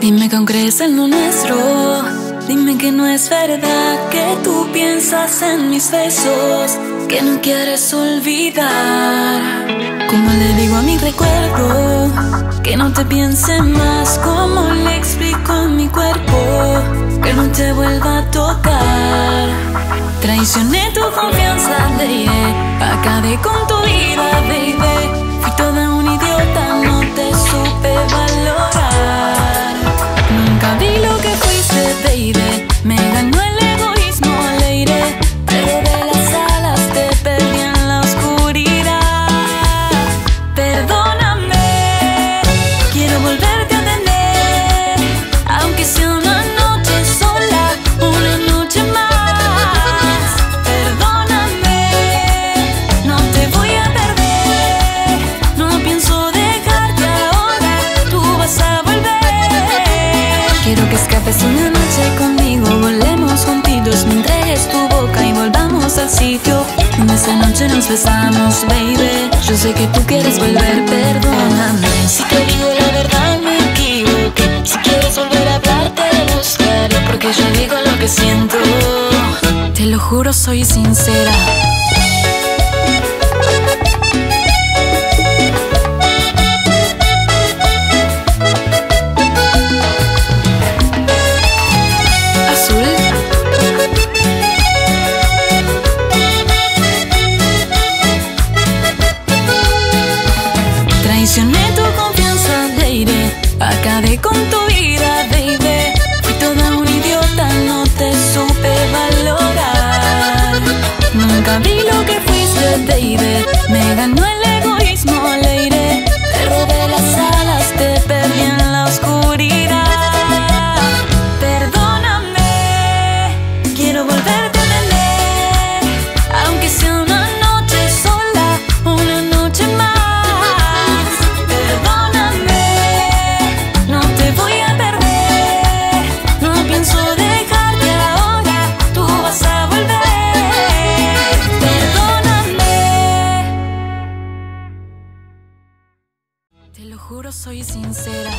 Dime que aún crees en lo nuestro. Dime que no es verdad que tú piensas en mis besos, que no quieres olvidar. Como le digo a mi recuerdo, que no te piense más, como le explico a mi cuerpo, que no te vuelva a tocar. Traicioné tu confianza, le acabé con tu vida, baby. Donde esa noche nos besamos, baby. Yo sé que tú quieres volver, perdóname. Si te digo la verdad, me equivoqué. Si quieres volver a hablar, te buscaré, porque yo digo lo que siento. Te lo juro, soy sincera. Acabé con tu vida, baby. Fui toda una idiota, no te supe valorar. Nunca vi lo que fuiste, baby. Me ganó el Te lo juro, soy sincera.